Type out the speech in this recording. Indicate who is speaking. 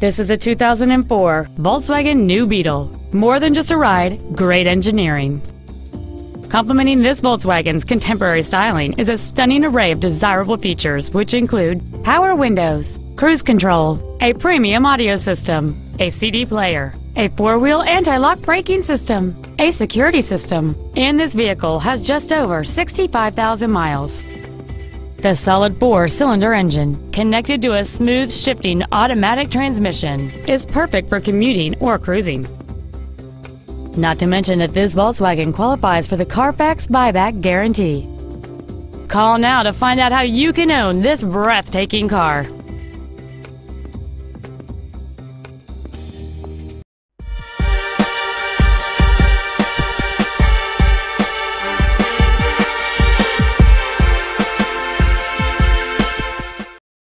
Speaker 1: This is a 2004 Volkswagen New Beetle. More than just a ride, great engineering. Complementing this Volkswagen's contemporary styling is a stunning array of desirable features which include power windows, cruise control, a premium audio system, a CD player, a four-wheel anti-lock braking system, a security system, and this vehicle has just over 65,000 miles. The solid four-cylinder engine, connected to a smooth shifting automatic transmission, is perfect for commuting or cruising. Not to mention that this Volkswagen qualifies for the Carfax buyback guarantee. Call now to find out how you can own this breathtaking car.